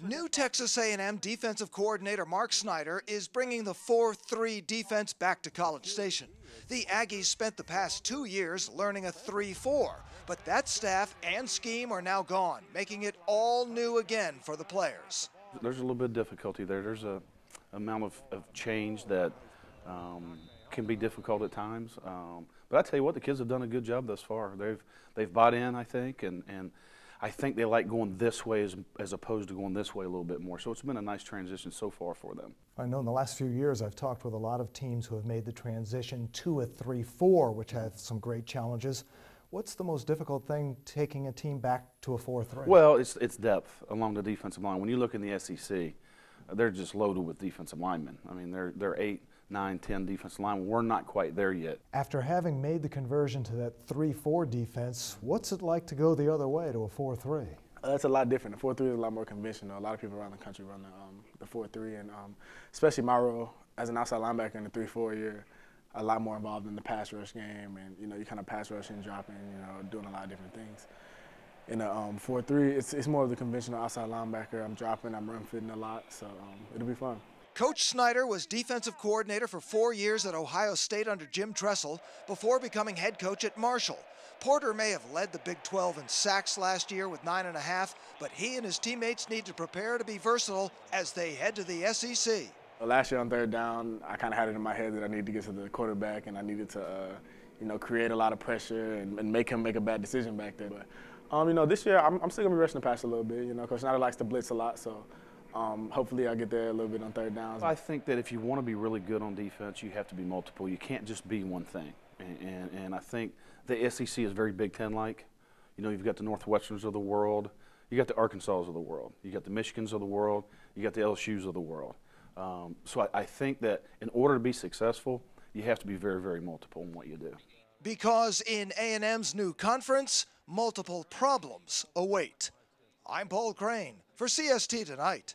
New Texas A&M defensive coordinator Mark Snyder is bringing the 4-3 defense back to College Station. The Aggies spent the past two years learning a 3-4, but that staff and scheme are now gone, making it all new again for the players. There's a little bit of difficulty there. There's a amount of, of change that um, can be difficult at times. Um, but I tell you what, the kids have done a good job thus far. They've they've bought in, I think, and and I think they like going this way as, as opposed to going this way a little bit more. So it's been a nice transition so far for them. I know in the last few years I've talked with a lot of teams who have made the transition to a 3-4, which has some great challenges. What's the most difficult thing taking a team back to a 4-3? Well, it's, it's depth along the defensive line. When you look in the SEC, they're just loaded with defensive linemen. I mean, they're, they're eight, nine, ten defensive linemen. We're not quite there yet. After having made the conversion to that 3-4 defense, what's it like to go the other way to a 4-3? that's a lot different. The 4-3 is a lot more conventional. A lot of people around the country run the, um, the 4-3, and um, especially my role as an outside linebacker in the 3-4 year, a lot more involved in the pass rush game, and you know, you kind of pass rushing, dropping, you know, doing a lot of different things. In a um, 4-3, it's, it's more of the conventional outside linebacker. I'm dropping, I'm run fitting a lot, so um, it'll be fun. Coach Snyder was defensive coordinator for four years at Ohio State under Jim Tressel before becoming head coach at Marshall. Porter may have led the Big 12 in sacks last year with nine and a half, but he and his teammates need to prepare to be versatile as they head to the SEC. Last year on third down, I kind of had it in my head that I needed to get to the quarterback and I needed to, uh, you know, create a lot of pressure and, and, make him make a bad decision back there. But, um, you know, this year I'm, I'm still gonna be rushing the pass a little bit. You know, Coach Snyder likes to blitz a lot, so um, hopefully, I'll get there a little bit on third downs. I think that if you want to be really good on defense, you have to be multiple. You can't just be one thing. And, and, and I think the SEC is very Big Ten like. You know, you've got the Northwesterns of the world, you got the Arkansas of the world, you got the Michigans of the world, you got the LSUs of the world. Um, so I, I think that in order to be successful, you have to be very, very multiple in what you do. Because in A&M's new conference, multiple problems await. I'm Paul Crane for CST Tonight.